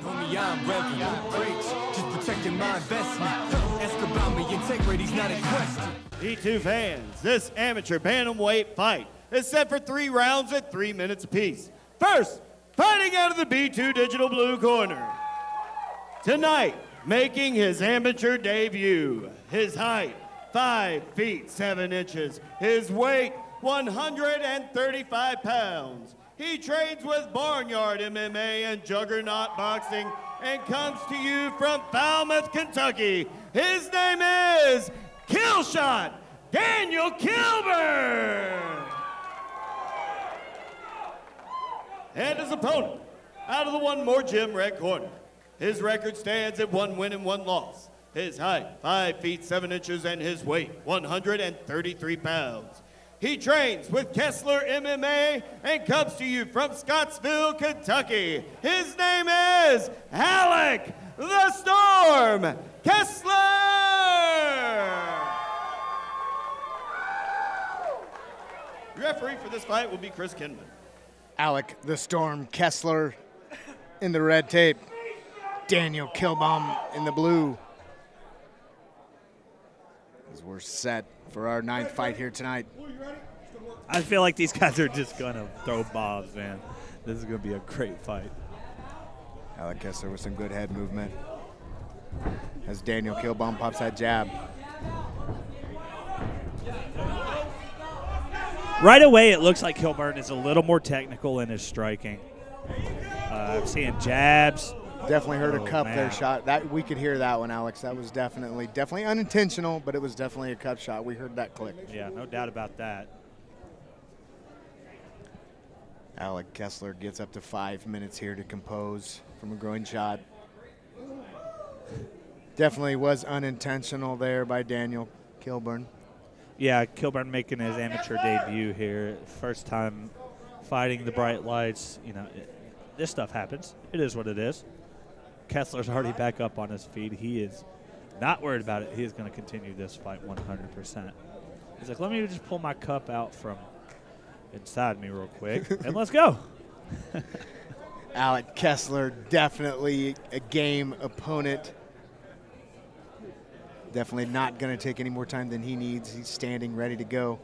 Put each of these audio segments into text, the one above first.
Homie, I'm just protecting my investment. Ask about me, integrity's not question. B2 fans, this amateur bantamweight fight is set for three rounds at three minutes apiece. First, fighting out of the B2 Digital Blue corner. Tonight, making his amateur debut, his height, 5 feet 7 inches, his weight, 135 pounds. He trains with Barnyard MMA and Juggernaut Boxing and comes to you from Falmouth, Kentucky. His name is Killshot Daniel Kilburn. And his opponent, out of the one more gym red corner. His record stands at one win and one loss. His height, 5 feet 7 inches, and his weight, 133 pounds. He trains with Kessler MMA and comes to you from Scottsville, Kentucky. His name is Alec the Storm Kessler. Referee for this fight will be Chris Kinman. Alec the Storm Kessler in the red tape. Daniel Kilburn in the blue. As we're set for our ninth fight here tonight. I feel like these guys are just gonna throw bombs, man. This is gonna be a great fight. Alec Kessler with some good head movement. As Daniel Kilburn pops that jab. Right away, it looks like Kilburn is a little more technical in his striking. Uh, I'm seeing jabs. Definitely heard Oh, a cup man. there shot. That we could hear that one, Alex. That was definitely definitely unintentional, but it was definitely a cup shot. We heard that click. Yeah, no doubt about that. Alec Kessler gets up to five minutes here to compose from a groin shot. Definitely was unintentional there by Daniel Kilburn. Yeah, Kilburn making his amateur debut here. First time fighting the bright lights. You know, it, this stuff happens. It is what it is. Kessler's already back up on his feet. He is not worried about it. He is going to continue this fight 100%. He's like, let me just pull my cup out from inside me real quick, and let's go. Alec Kessler, definitely a game opponent. Definitely not going to take any more time than he needs. He's standing ready to go.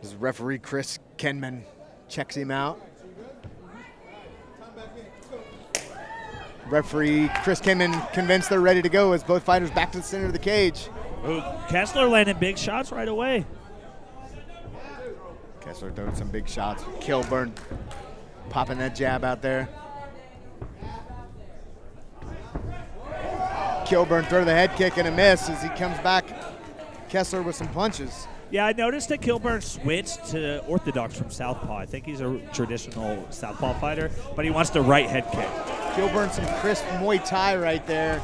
His referee, Chris Kenman, checks him out. Referee Chris Kenman convinced they're ready to go as both fighters back to the center of the cage. Ooh, Kessler landing big shots right away. Kessler throwing some big shots. Kilburn popping that jab out there. Kilburn throw the head kick and a miss as he comes back. Kessler with some punches. Yeah, I noticed that Kilburn switched to orthodox from southpaw. I think he's a traditional southpaw fighter, but he wants the right head kick. Kilburn some crisp Muay Thai right there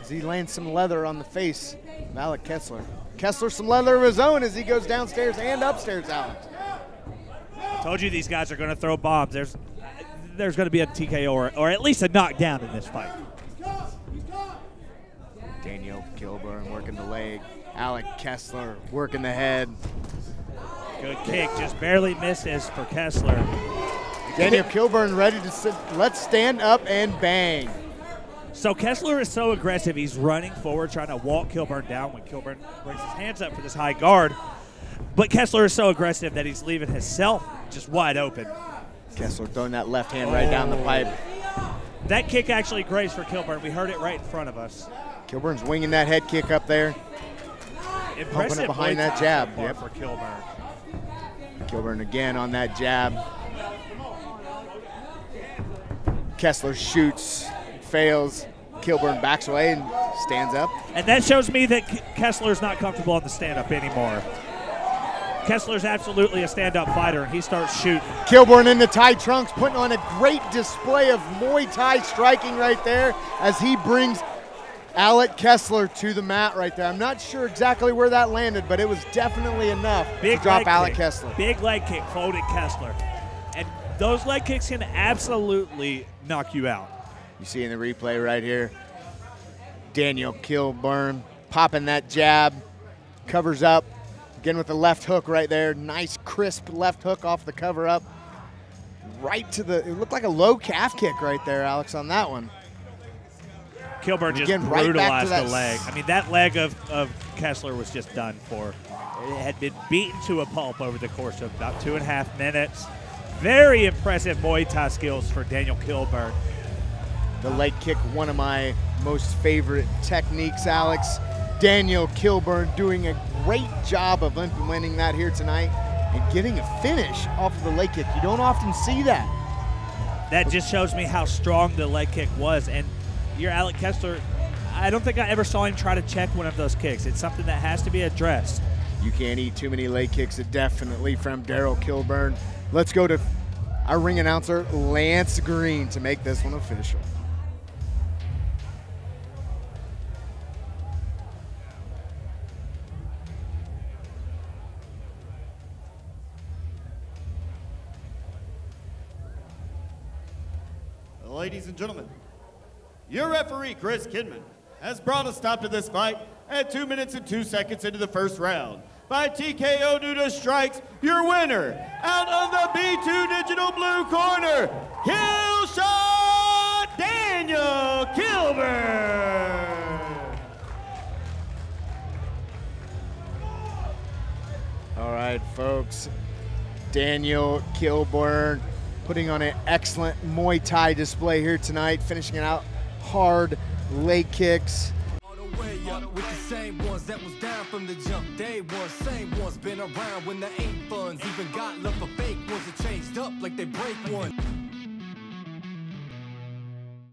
as he lands some leather on the face of Alec Kessler. Kessler some leather of his own as he goes downstairs and upstairs, Alex. Told you these guys are going to throw bombs. There's there's going to be a TKO or, or at least a knockdown in this fight. Daniel Kilburn working the leg. Alec Kessler working the head. Good kick, just barely misses for Kessler. Daniel Kilburn ready to sit. Let's stand up and bang. So Kessler is so aggressive. He's running forward, trying to walk Kilburn down when Kilburn brings his hands up for this high guard. But Kessler is so aggressive that he's leaving himself just wide open. Kessler throwing that left hand right down the pipe. That kick actually grazed for Kilburn. We heard it right in front of us. Kilburn's winging that head kick up there. Impressive behind that jab. Yep. for Kilburn. Kilburn again on that jab. Kessler shoots, fails. Kilburn backs away and stands up. And that shows me that Kessler's not comfortable on the stand-up anymore. Kessler's absolutely a stand-up fighter, and he starts shooting. Kilburn in the tight trunks, putting on a great display of Muay Thai striking right there as he brings Alec Kessler to the mat right there. I'm not sure exactly where that landed, but it was definitely enough Big to drop Alec kick. Kessler. Big leg kick, folded Kessler. And those leg kicks can absolutely knock you out. You see in the replay right here, Daniel Kilburn popping that jab, covers up, again with the left hook right there. Nice, crisp left hook off the cover up. right to the. It looked like a low calf kick right there, Alex, on that one. Kilburn just Again, right brutalized that the leg. I mean, that leg of, of Kessler was just done for. It had been beaten to a pulp over the course of about two and a half minutes. Very impressive Muay Thai skills for Daniel Kilburn. The leg kick, one of my most favorite techniques, Alex. Daniel Kilburn doing a great job of implementing that here tonight and getting a finish off of the leg kick. You don't often see that. That just shows me how strong the leg kick was. And your Alec Kessler, I don't think I ever saw him try to check one of those kicks. It's something that has to be addressed. You can't eat too many leg kicks, uh, definitely from Daryl Kilburn. Let's go to our ring announcer, Lance Green, to make this one official. Ladies and gentlemen, your referee, Chris Kidman, has brought a stop to this fight at 2 minutes and 2 seconds into the first round. By TKO due to strikes, your winner, out of the B2 Digital Blue Corner, Killshot Daniel Kilburn. All right, folks. Daniel Kilburn putting on an excellent Muay Thai display here tonight, finishing it out hard leg kicks. With the same ones that was down from the jump. Day same ones been around when ain't funds. Even got love for fake ones that changed up like they break one.